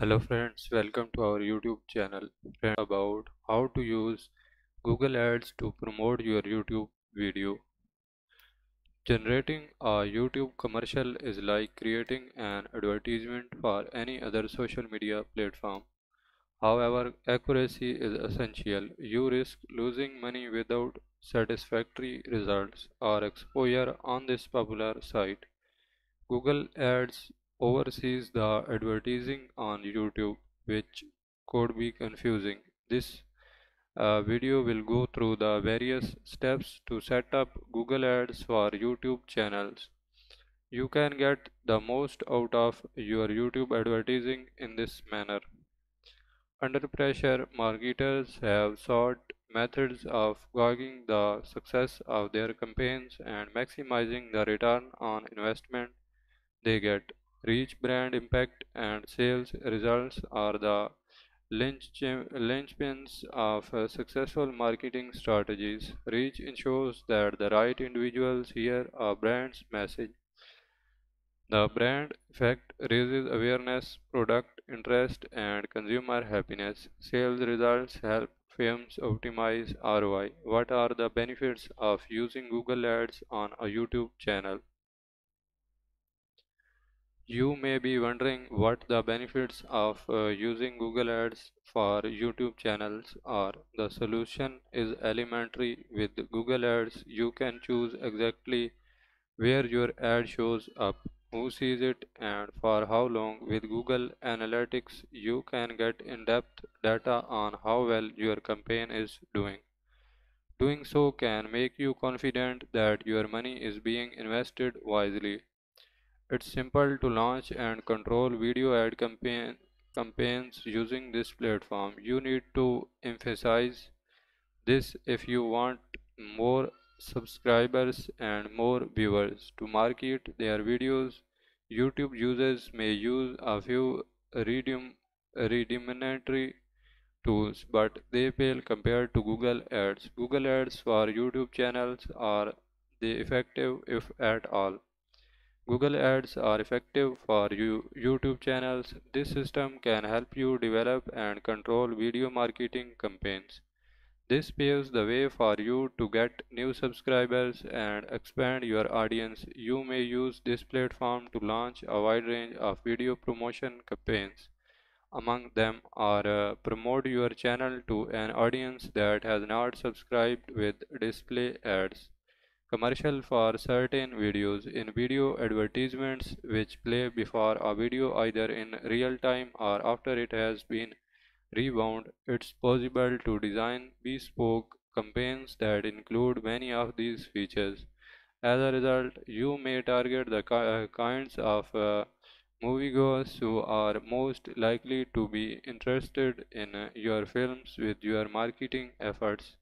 Hello friends, welcome to our YouTube channel about how to use Google Ads to promote your YouTube video. Generating a YouTube commercial is like creating an advertisement for any other social media platform. However, accuracy is essential. You risk losing money without satisfactory results or exposure on this popular site. Google Ads oversees the advertising on YouTube, which could be confusing. This uh, video will go through the various steps to set up Google Ads for YouTube channels. You can get the most out of your YouTube advertising in this manner. Under pressure, marketers have sought methods of gauging the success of their campaigns and maximizing the return on investment they get. Reach, brand impact, and sales results are the linchpins of uh, successful marketing strategies. Reach ensures that the right individuals hear a brand's message. The brand effect raises awareness, product interest, and consumer happiness. Sales results help firms optimize ROI. What are the benefits of using Google Ads on a YouTube channel? You may be wondering what the benefits of uh, using Google Ads for YouTube channels are. The solution is elementary. With Google Ads, you can choose exactly where your ad shows up, who sees it, and for how long. With Google Analytics, you can get in depth data on how well your campaign is doing. Doing so can make you confident that your money is being invested wisely. It's simple to launch and control video ad campaign, campaigns using this platform. You need to emphasize this if you want more subscribers and more viewers to market their videos. YouTube users may use a few redeem, rudimentary tools, but they fail compared to Google Ads. Google Ads for YouTube channels are they effective if at all. Google Ads are effective for you YouTube channels. This system can help you develop and control video marketing campaigns. This paves the way for you to get new subscribers and expand your audience. You may use this platform to launch a wide range of video promotion campaigns. Among them are uh, promote your channel to an audience that has not subscribed with display ads commercial for certain videos in video advertisements which play before a video either in real time or after it has been rewound. It's possible to design bespoke campaigns that include many of these features. As a result you may target the uh, kinds of uh, moviegoers who are most likely to be interested in uh, your films with your marketing efforts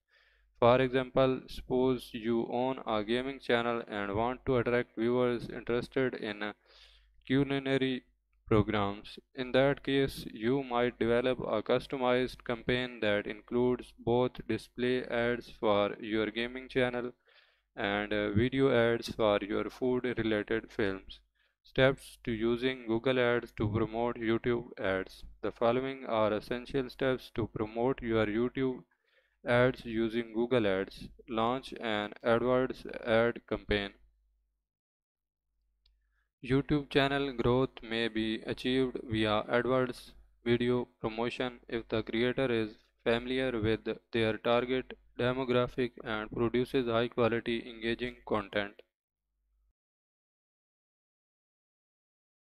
for example, suppose you own a gaming channel and want to attract viewers interested in culinary programs. In that case, you might develop a customized campaign that includes both display ads for your gaming channel and uh, video ads for your food related films. Steps to using Google Ads to promote YouTube ads. The following are essential steps to promote your YouTube ads using Google Ads, launch an AdWords ad campaign. YouTube channel growth may be achieved via AdWords video promotion if the creator is familiar with their target demographic and produces high quality engaging content.